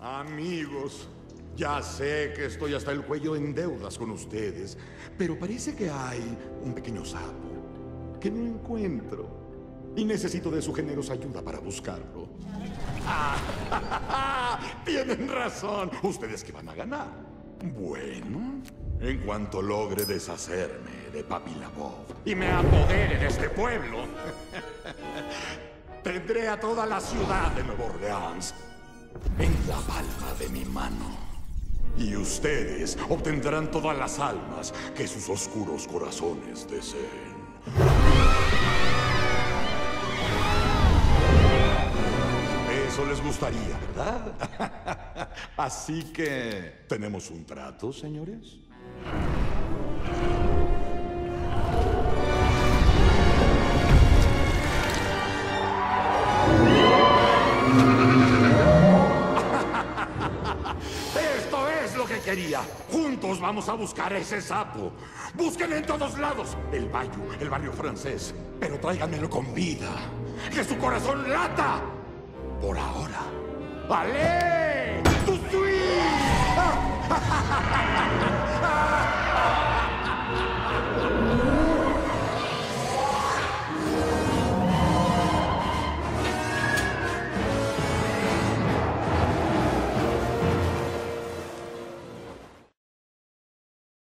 Amigos, ya sé que estoy hasta el cuello en deudas con ustedes, pero parece que hay un pequeño sapo que no encuentro y necesito de su generosa ayuda para buscarlo. Tienen razón. ¿Ustedes que van a ganar? Bueno, en cuanto logre deshacerme de Papi Labov y me apodere de este pueblo, tendré a toda la ciudad de Nueva Orleans en la palma de mi mano. Y ustedes obtendrán todas las almas que sus oscuros corazones deseen. Eso les gustaría, ¿verdad? Así que, ¿tenemos un trato, señores? Que quería. Juntos vamos a buscar a ese sapo. Busquen en todos lados. El Bayou, el barrio francés. Pero tráiganmelo con vida. Que su corazón lata. Por ahora. ¡Ale!